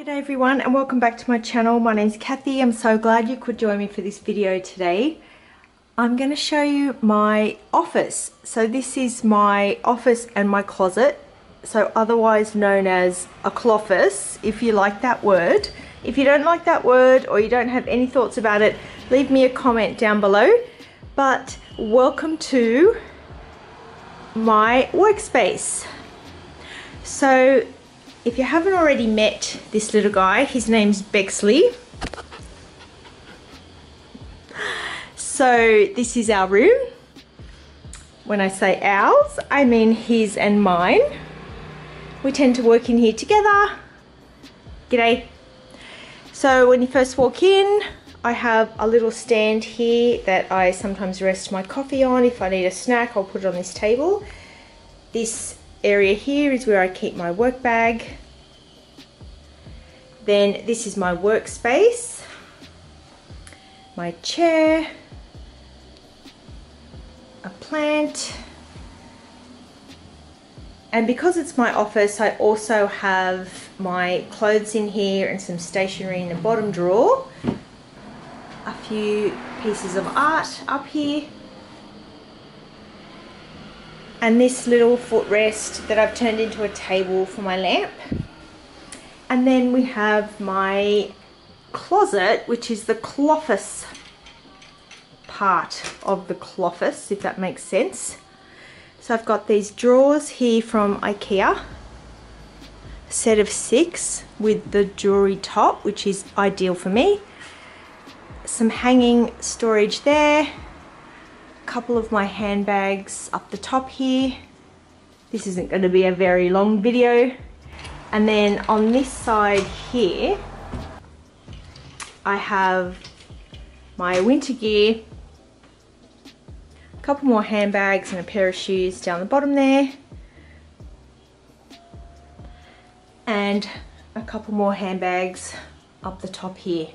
G'day everyone and welcome back to my channel. My name is Kathy. I'm so glad you could join me for this video today. I'm going to show you my office. So this is my office and my closet. So otherwise known as a cloffice, if you like that word. If you don't like that word or you don't have any thoughts about it, leave me a comment down below. But welcome to my workspace. So if you haven't already met this little guy, his name's Bexley. So this is our room. When I say ours, I mean his and mine. We tend to work in here together. G'day. So when you first walk in, I have a little stand here that I sometimes rest my coffee on. If I need a snack, I'll put it on this table. This area here is where I keep my work bag. Then this is my workspace, my chair, a plant, and because it's my office I also have my clothes in here and some stationery in the bottom drawer, a few pieces of art up here and this little footrest that I've turned into a table for my lamp. And then we have my closet, which is the cloffice part of the cloffice, if that makes sense. So I've got these drawers here from Ikea, set of six with the jewelry top, which is ideal for me. Some hanging storage there, couple of my handbags up the top here. This isn't going to be a very long video. And then on this side here, I have my winter gear, a couple more handbags and a pair of shoes down the bottom there. And a couple more handbags up the top here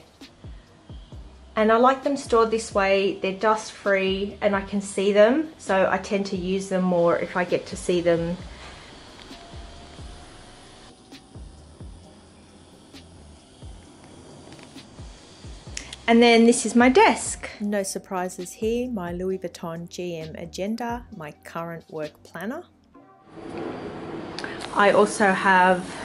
and I like them stored this way. They're dust free and I can see them. So I tend to use them more if I get to see them. And then this is my desk. No surprises here, my Louis Vuitton GM agenda, my current work planner. I also have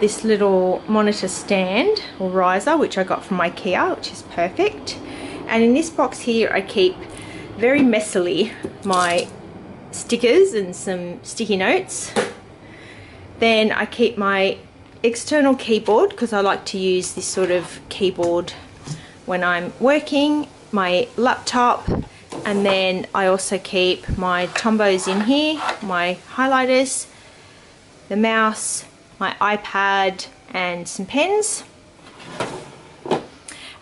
this little monitor stand or riser which I got from Ikea which is perfect. And in this box here I keep very messily my stickers and some sticky notes. Then I keep my external keyboard because I like to use this sort of keyboard when I'm working my laptop and then I also keep my Tombows in here my highlighters the mouse my iPad and some pens.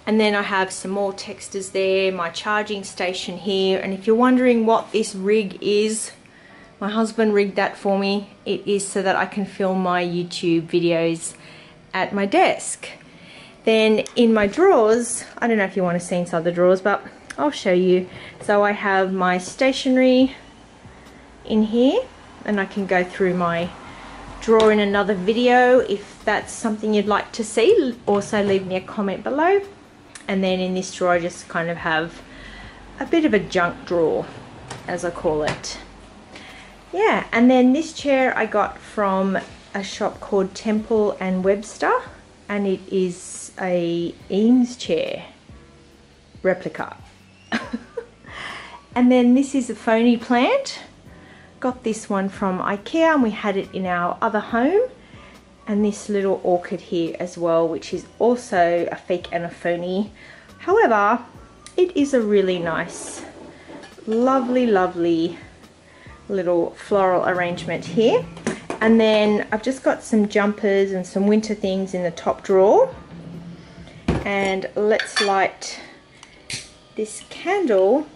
And then I have some more texters there, my charging station here. And if you're wondering what this rig is, my husband rigged that for me. It is so that I can film my YouTube videos at my desk. Then in my drawers, I don't know if you want to see inside the drawers, but I'll show you. So I have my stationery in here and I can go through my draw in another video if that's something you'd like to see. Also leave me a comment below. And then in this drawer I just kind of have a bit of a junk drawer as I call it. Yeah and then this chair I got from a shop called Temple and Webster and it is a Eames chair replica. And then this is a phony plant got this one from Ikea and we had it in our other home. And this little orchid here as well which is also a fake and a phony however it is a really nice lovely lovely little floral arrangement here. And then I've just got some jumpers and some winter things in the top drawer. And let's light this candle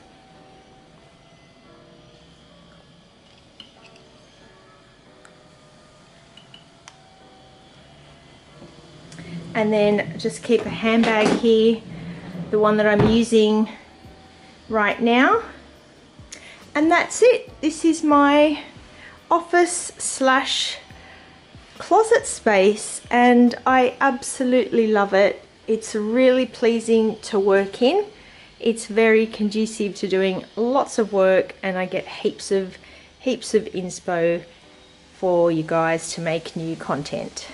and then just keep a handbag here the one that I'm using right now and that's it this is my office slash closet space and I absolutely love it. It's really pleasing to work in. It's very conducive to doing lots of work and I get heaps of heaps of inspo for you guys to make new content.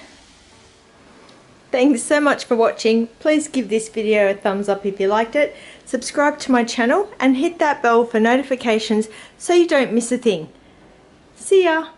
Thanks so much for watching. Please give this video a thumbs up if you liked it. Subscribe to my channel and hit that bell for notifications so you don't miss a thing. See ya!